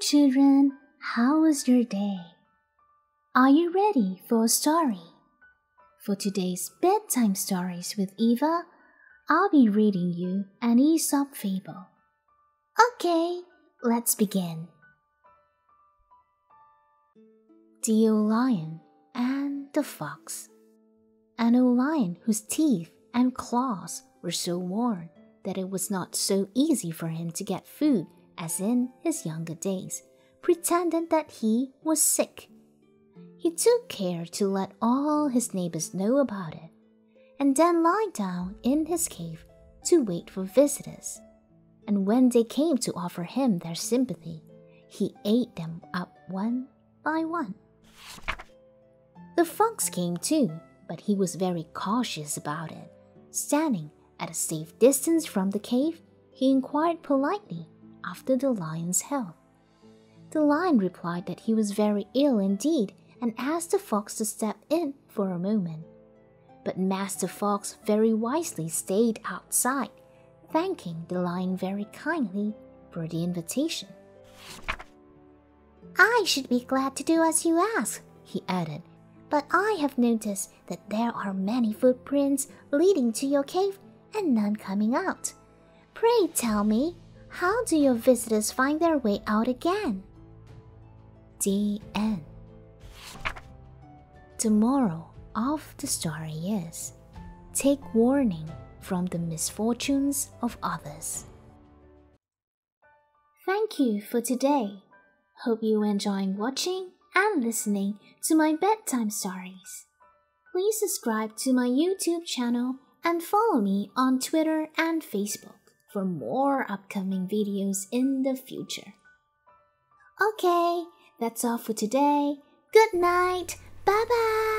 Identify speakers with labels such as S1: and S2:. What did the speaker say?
S1: Children. How was your day? Are you ready for a story? For today's bedtime stories with Eva, I'll be reading you an Aesop fable. Okay, let's begin. The Old Lion and the Fox. An old lion whose teeth and claws were so worn that it was not so easy for him to get food as in his younger days, pretended that he was sick. He took care to let all his neighbors know about it, and then lie down in his cave to wait for visitors. And when they came to offer him their sympathy, he ate them up one by one. The fox came too, but he was very cautious about it. Standing at a safe distance from the cave, he inquired politely after the lion's health. The lion replied that he was very ill indeed and asked the fox to step in for a moment. But Master Fox very wisely stayed outside, thanking the lion very kindly for the invitation. I should be glad to do as you ask, he added, but I have noticed that there are many footprints leading to your cave and none coming out. Pray tell me, how do your visitors find their way out again? The end. The moral of the story is take warning from the misfortunes of others. Thank you for today. Hope you enjoying watching and listening to my bedtime stories. Please subscribe to my YouTube channel and follow me on Twitter and Facebook for more upcoming videos in the future. Okay, that's all for today. Good night. Bye bye.